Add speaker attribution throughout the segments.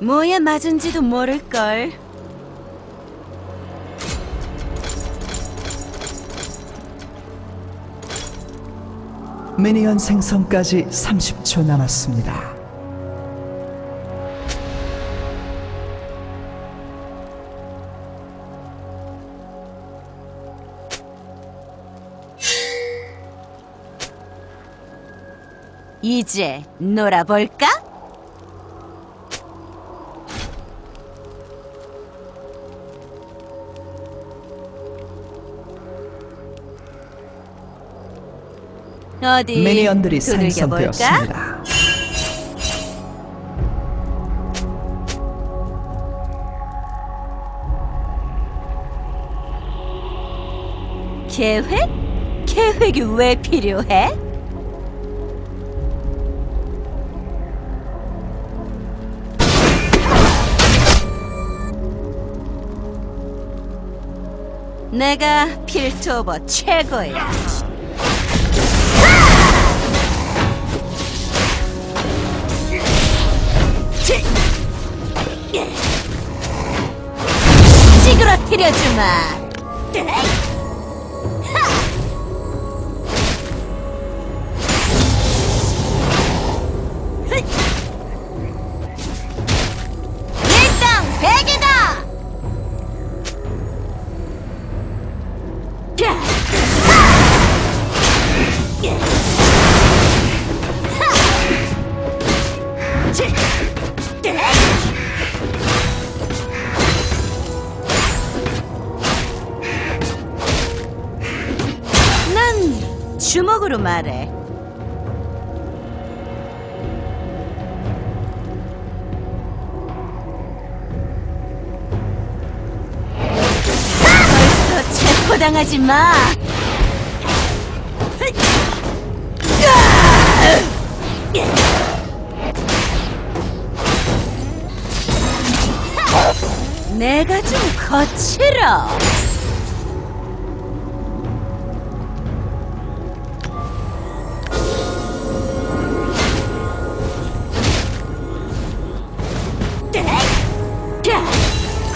Speaker 1: 뭐에 맞은지도 모를걸.
Speaker 2: 미니언 생성까지 30초 남았습니다.
Speaker 1: 이제 놀아볼까? 어디
Speaker 2: 미니언들이? 생성되었습니다.
Speaker 1: 계획? 계획이 왜 필요해? 내가 필토버 최고야. 찌그러뜨려 주마. 체포당하지 마. 내가 좀 거칠어.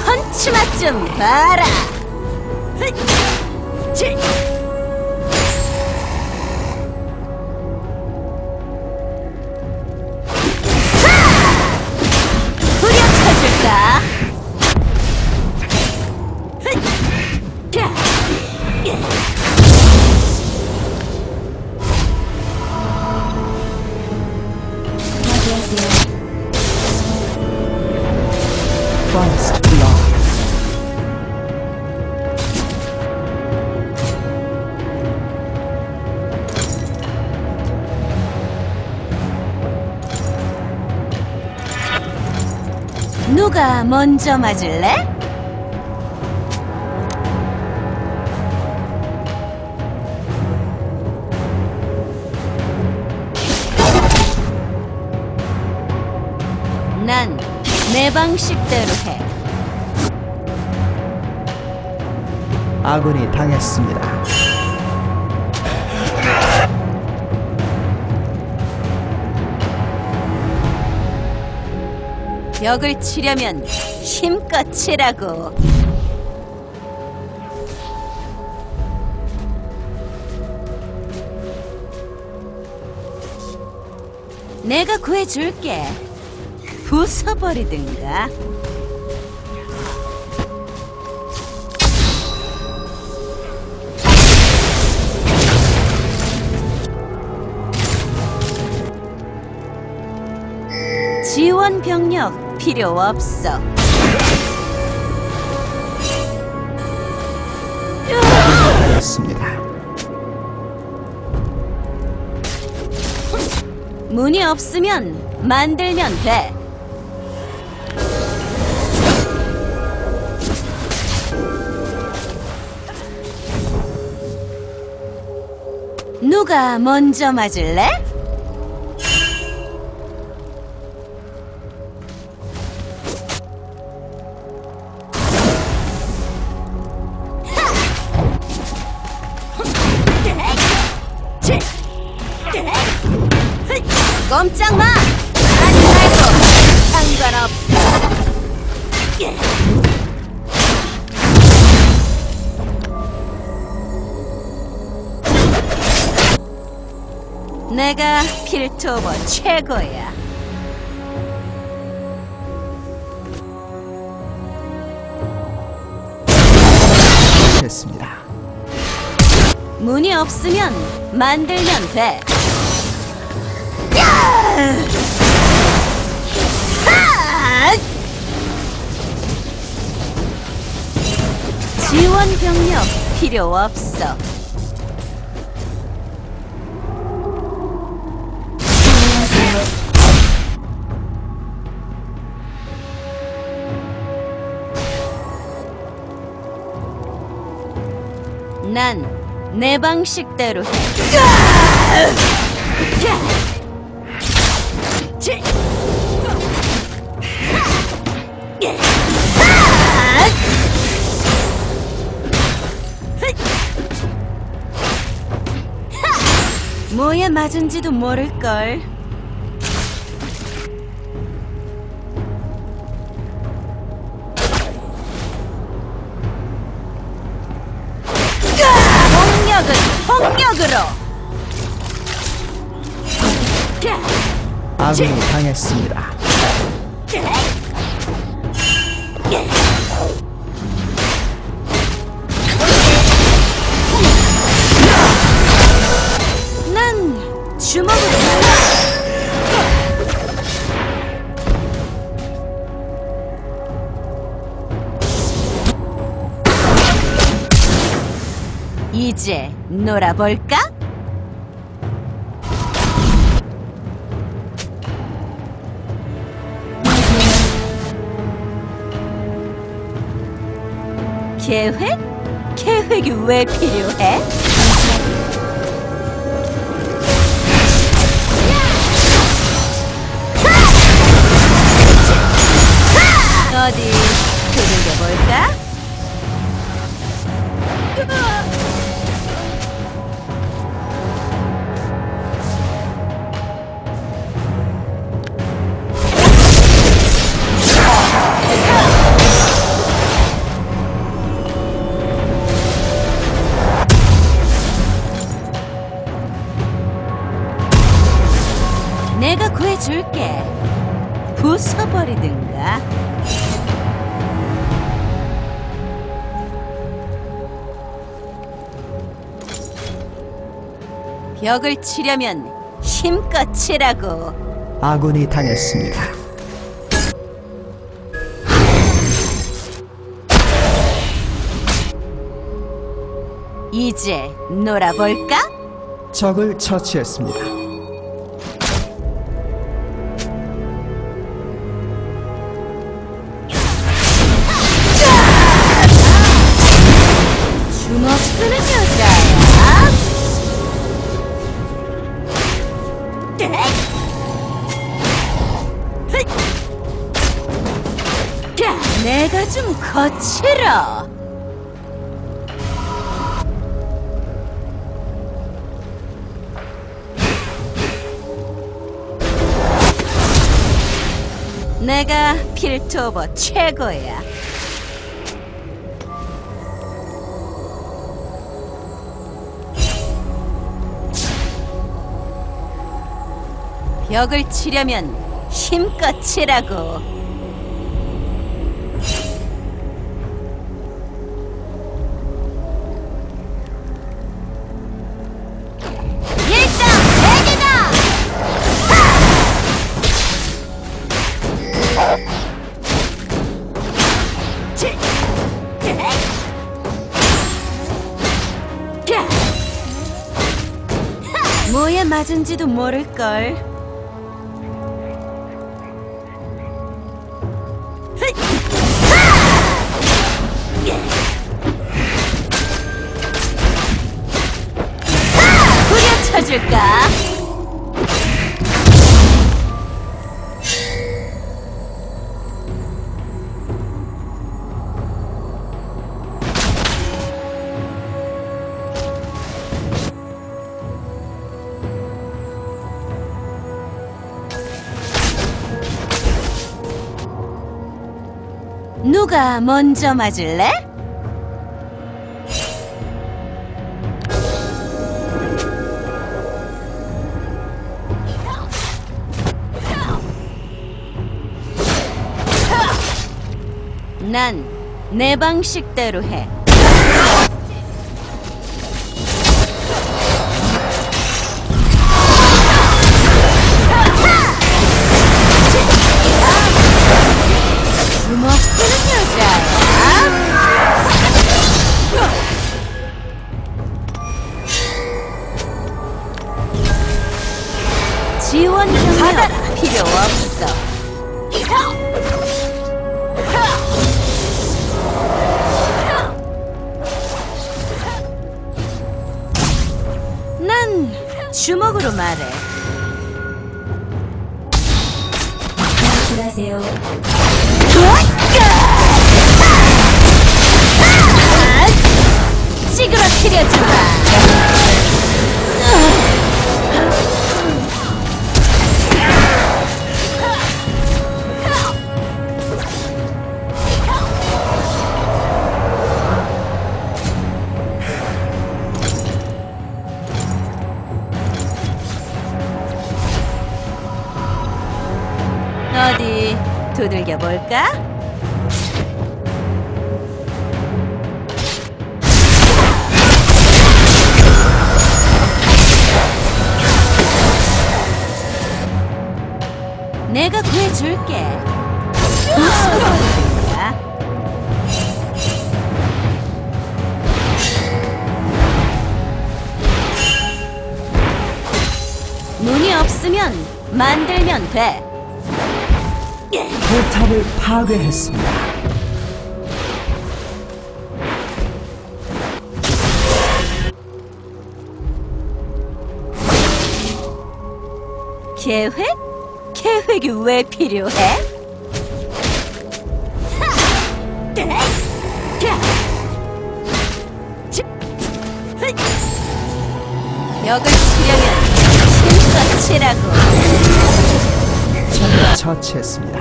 Speaker 1: 펀치 맛 좀 봐라. 누가 먼저 맞을래? 난 내 방식대로 해.
Speaker 2: 아군이 당했습니다.
Speaker 1: 벽을 치려면 힘껏 치라고. 내가 구해줄게. 부숴버리든가. 병력 필요 없어. 문이 없으면 만들면 돼. 누가 먼저 맞을래? 필토버 최고야.
Speaker 2: 됐습니다.
Speaker 1: 문이 없으면 만들면 돼. 지원 병력 필요 없어. 난 내 방식대로 해. 뭐에 맞은지도 모를걸.
Speaker 2: 아군이 당했습니다.
Speaker 1: 난 주먹으로. 이제 놀아볼까? 계획? 계획이 왜 필요해? 어디 두들겨 볼까? 벽을 치려면 힘껏 치라고.
Speaker 2: 아군이 당했습니다.
Speaker 1: 이제 놀아볼까?
Speaker 2: 적을 처치했습니다.
Speaker 1: 내가 좀 거칠어. 내가 필토버 최고야. 벽을 치려면 힘껏 치라고. 맞은지도 모를걸. 후려쳐줄까? 먼저 맞을래? 난 내 방식대로 해. 지원 병력 필요 없어. 난 주먹으로 말해.
Speaker 3: 조심하세요.
Speaker 1: 찌그러뜨려주마. 두들겨 볼까? 내가 구해줄게. 문이 없으면 만들면 돼.
Speaker 2: 포탑을 파괴했습니다.
Speaker 1: 계획? 계획이 왜 필요해? 벽을 치려면 힘껏 치라고.
Speaker 2: 처치했습니다.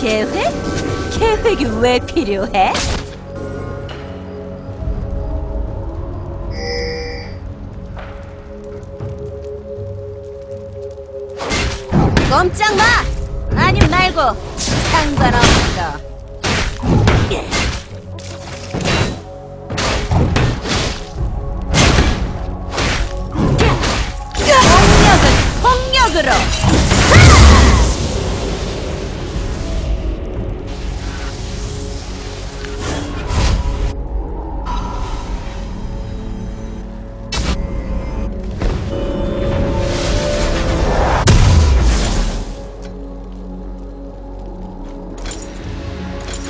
Speaker 1: 계획? 계획이 왜 필요해? 꼼짝 마! 아니 말고 상관없어. 폭력으로!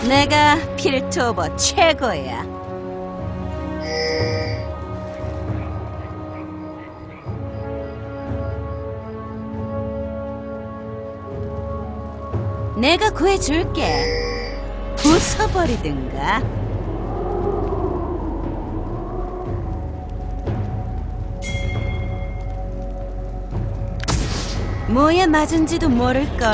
Speaker 1: 내가 필토버 최고야. 내가 구해줄게. 부숴버리든가. 뭐에 맞은지도 모를걸.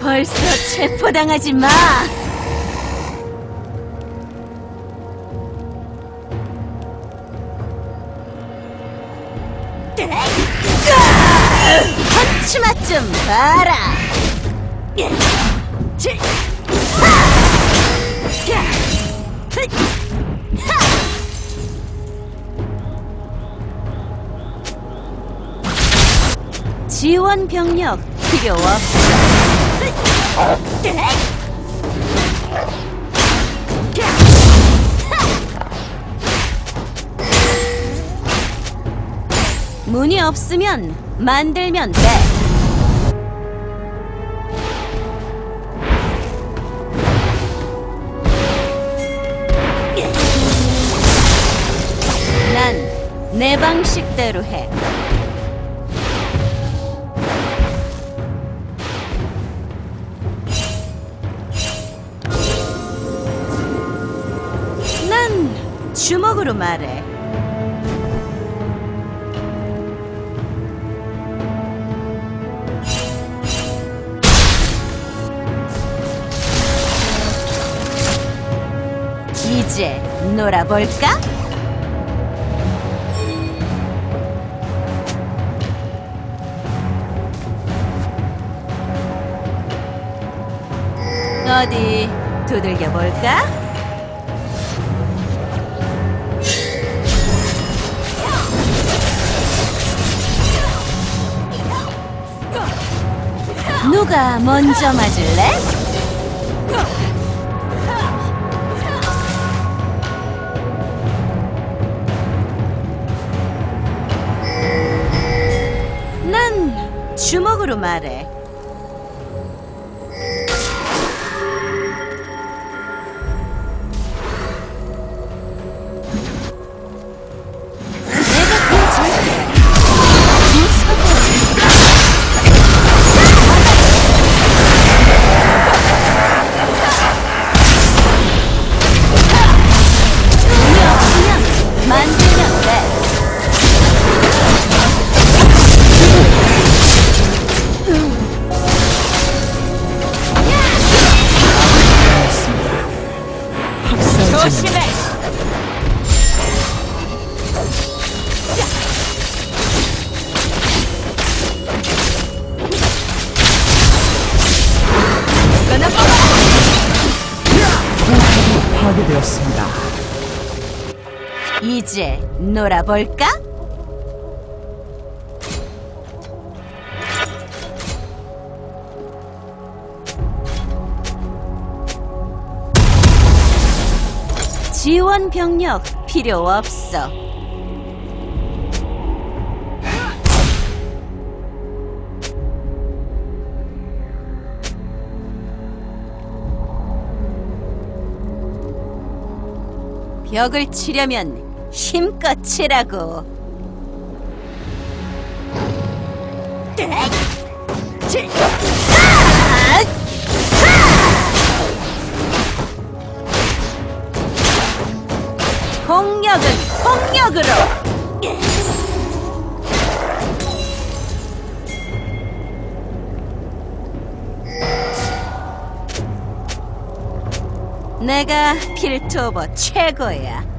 Speaker 1: 벌써 체포당하지 마. 좀 봐라. 지원 병력 필요 없어. 문이 없으면 만들면 돼. 뜻대로 해. 난 주먹으로 말해. 이제 놀아볼까? 어디 두들겨 볼까? 누가 먼저 맞을래? 난 주먹으로 말해. 놀아볼까? 지원 병력 필요 없어. 벽을 치려면 힘껏 치라고. 폭력은 폭력으로. 내가 필토버 최고야.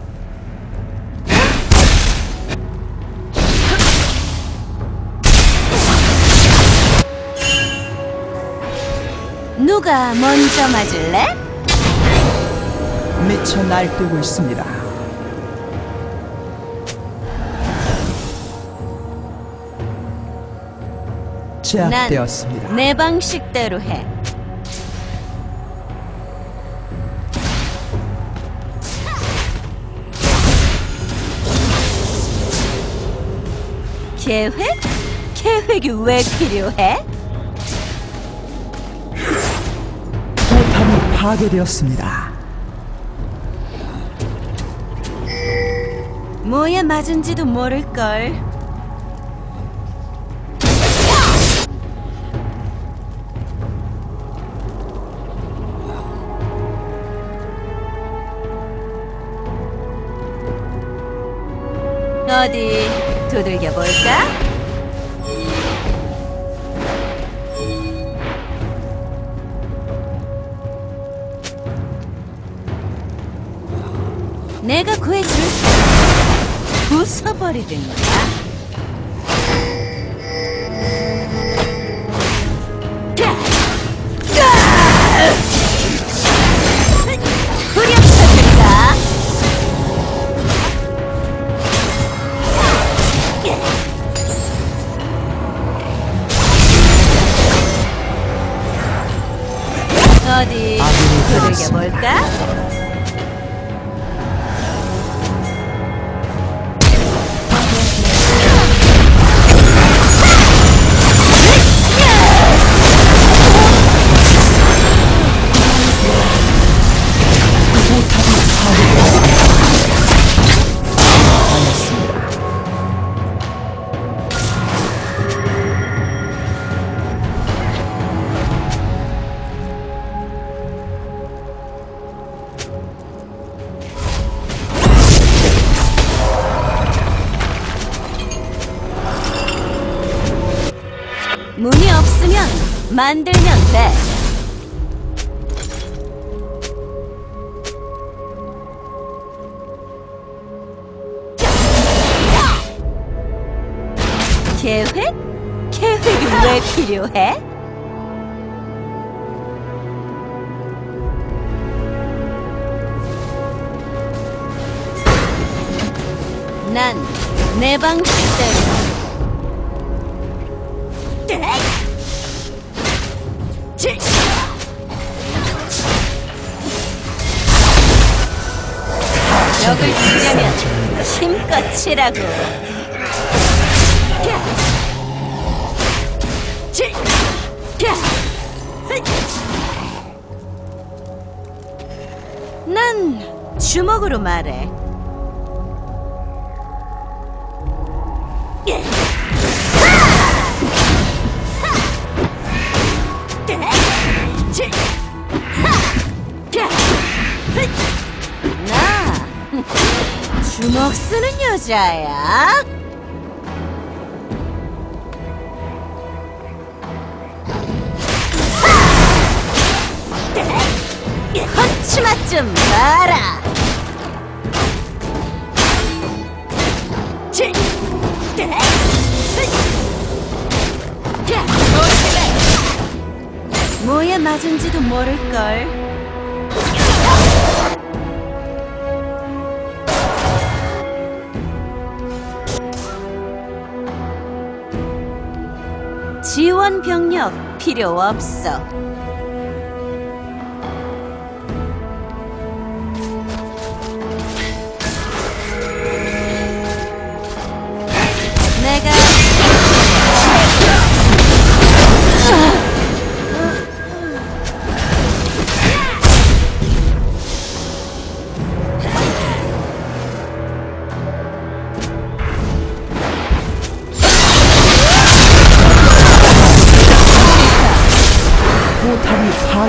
Speaker 1: 누가 먼저 맞을래?
Speaker 2: 미쳐 날뛰고 있습니다. 제압되었습니다.
Speaker 1: 난 내 방식대로 해. 계획? 계획이 왜 필요해?
Speaker 2: 파괴되었습니다.
Speaker 1: 뭐에 맞은지도 모를걸. 어디 두들겨 볼까? 내가 구해줄게. 부숴버리든가. 만들면 돼. 계획? 계획이 왜 필요해? 난 내 방식대로 벽을 치려면 힘껏 치라고. 난 주먹으로 말해. 나 주먹 쓰는 여자야. 펀치 맛좀 봐라. 뭐에 맞은지도 모를걸. 지원 병력 필요 없어.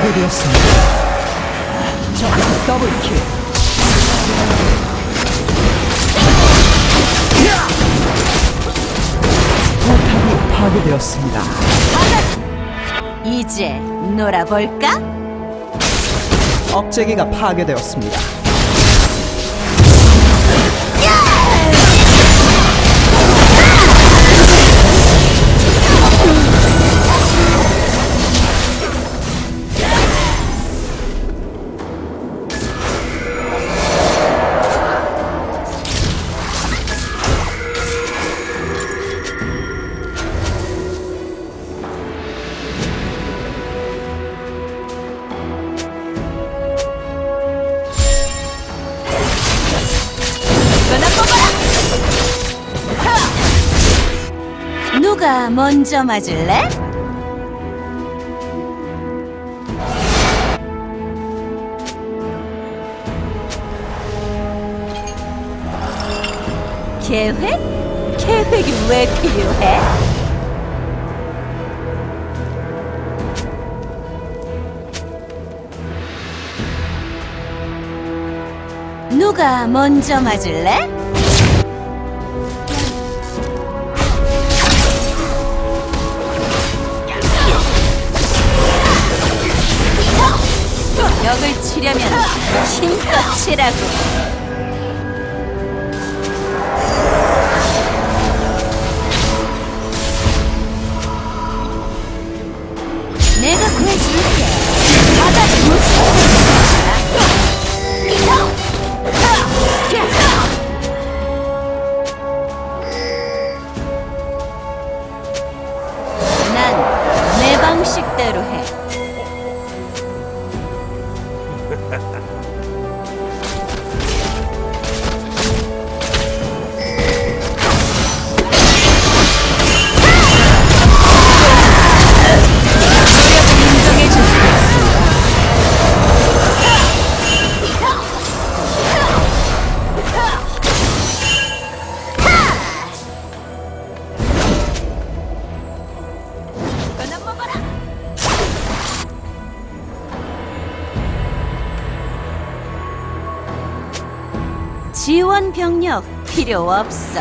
Speaker 2: 포탑이 파괴되었습니다. 적 더블킬. 포탑이 파괴되었습니다.
Speaker 1: 이제 놀아볼까?
Speaker 2: 억제기가 파괴되었습니다.
Speaker 1: 누가 먼저 맞을래? 계획? 계획이 왜 필요해? 누가 먼저 맞을래? 치려면 힘껏 치라고. 필요 없어.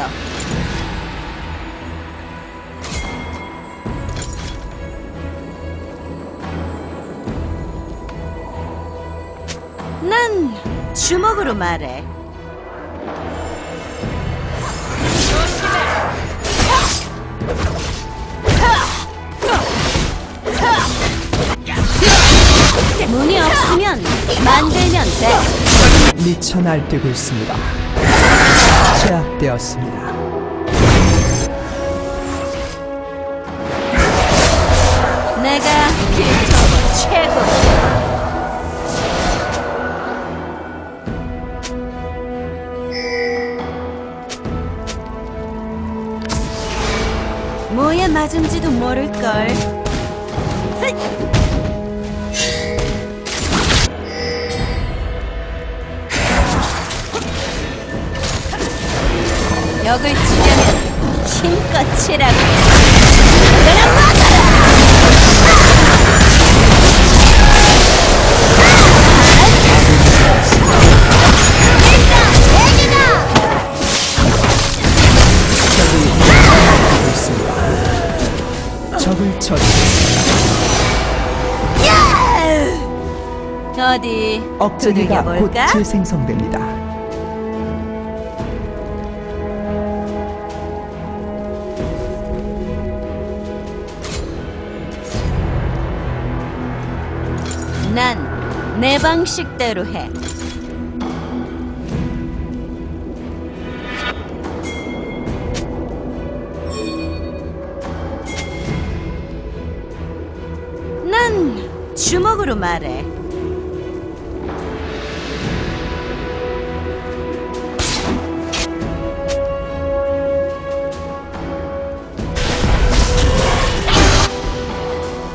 Speaker 1: 난 주먹으로 말해. 문이 없으면 만들면 돼.
Speaker 2: 미쳐 날뛰고 있습니다. 제압되었습니다.
Speaker 1: 내가 필터버 최고. 뭐에 맞은지도 모를걸. 벽을 치려면 힘껏 치라고.
Speaker 2: 적을 처리했습니다.
Speaker 1: 어디
Speaker 2: 억제기가 곧
Speaker 1: 두들겨볼까?
Speaker 2: 재생성됩니다.
Speaker 1: 내 방식대로 해. 난 주먹으로 말해.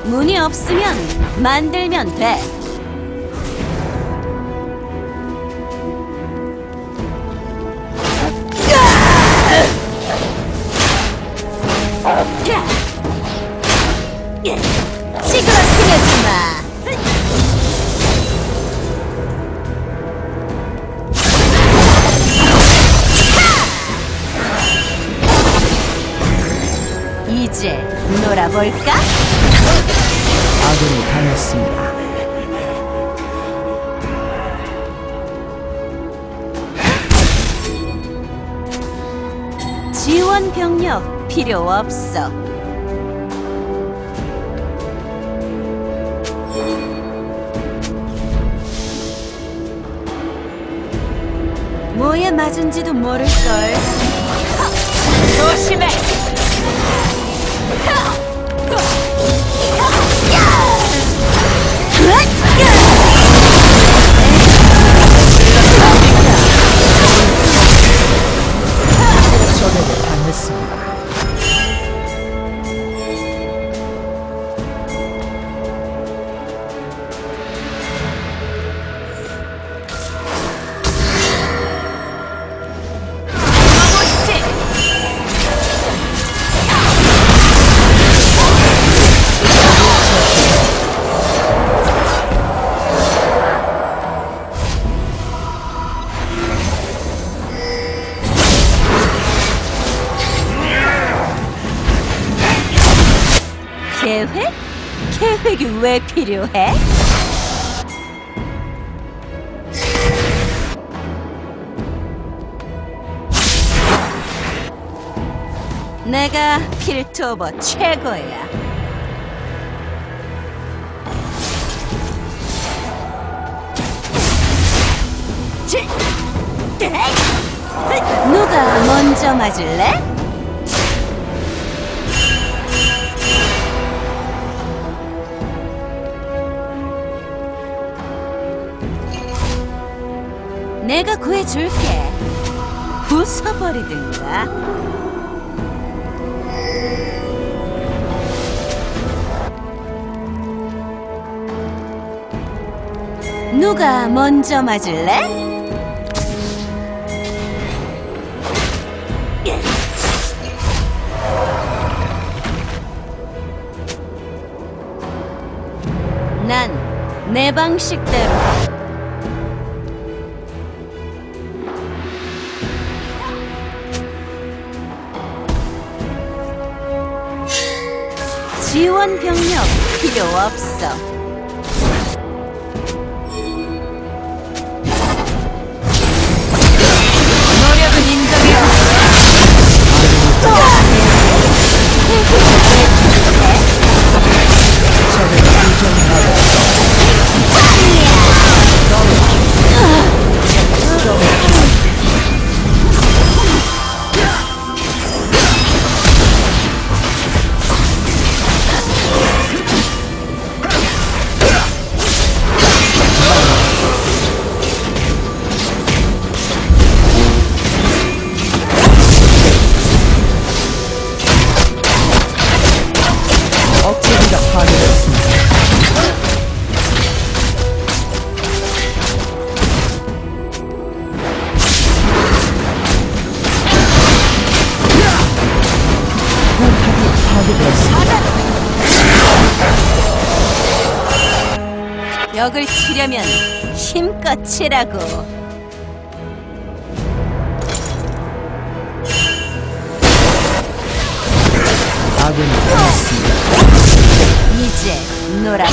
Speaker 1: 문이 없으면 만들면 돼. 놀아볼까?
Speaker 2: 아군이 당했습니다.
Speaker 1: 지원 병력 필요 없어. 뭐에 맞은지도 모를걸. 조심해!
Speaker 2: 적에
Speaker 1: 왜 필요해? 내가 필토버 최고야. 치! 누가 먼저 맞을래? 내가 구해줄게. 부숴버리든가. 누가 먼저 맞을래? 난 내 방식대로 지원 병력 필요 없어. 노력은 인정해. 치려면 힘껏 치라고.
Speaker 2: 아군이 당했습니다.
Speaker 1: 이제 놀아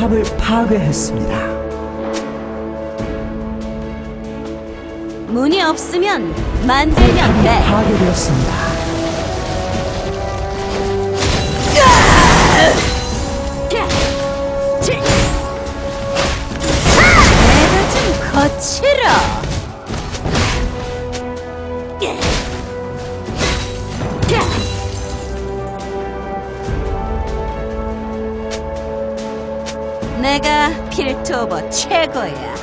Speaker 2: 포탑을 파괴했습니다.
Speaker 1: 문이 없으면 만들면 돼.
Speaker 2: 파괴되었습니다.
Speaker 1: 필토버 최고야.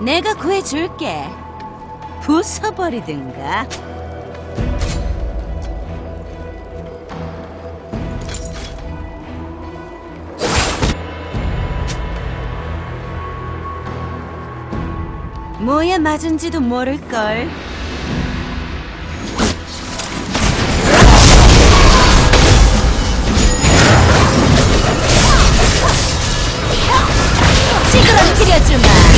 Speaker 1: 내가 구해줄게. 부숴버리든가. 뭐에 맞은지도 모를걸. 찌그러뜨려주마.